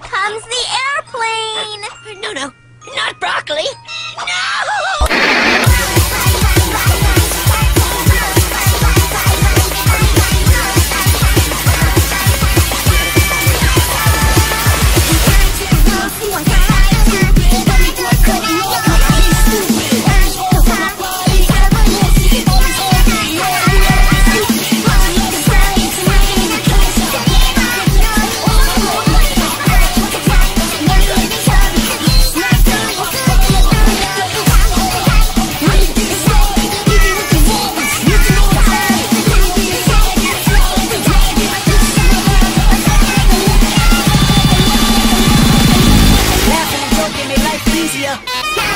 comes the airplane! No, no, not broccoli. No! Life easier.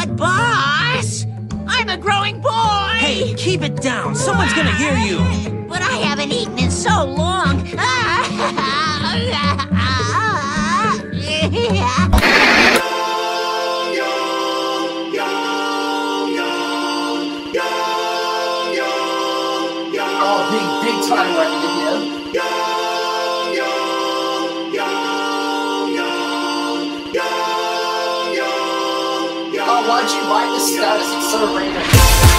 But boss, I'm a growing boy. Hey, keep it down. Someone's gonna hear you. But I haven't eaten in so long. Why'd you write the status? It's so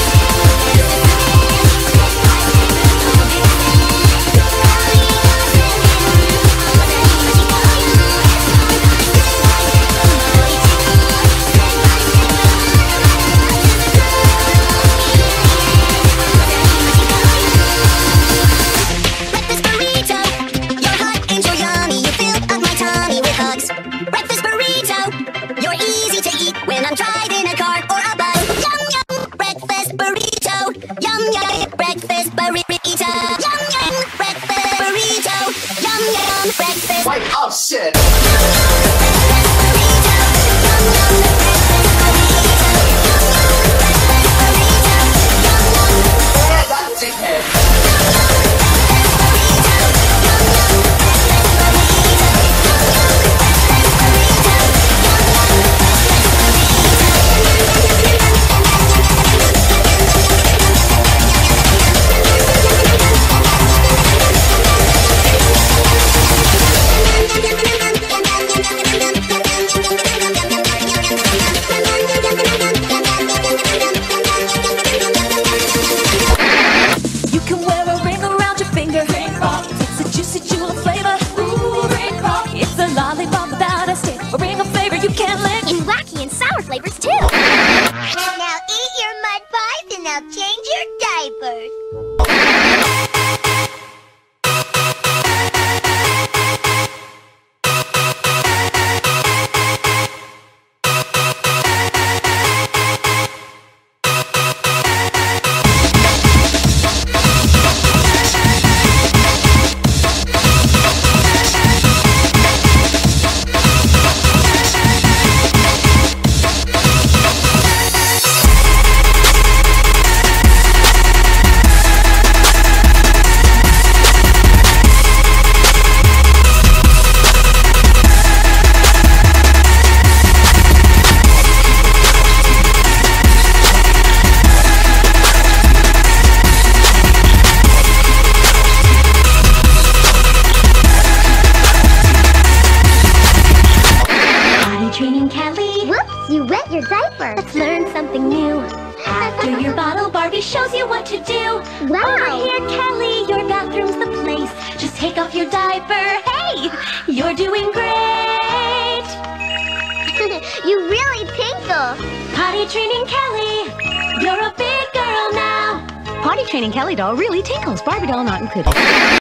breakfast burrito. Flavors too! Let's learn something new. After your bottle, Barbie shows you what to do. Wow. Over here, Kelly, your bathroom's the place. Just take off your diaper. Hey, you're doing great. you really tinkle. Potty training Kelly, you're a big girl now. Potty training Kelly doll really tinkles. Barbie doll not included.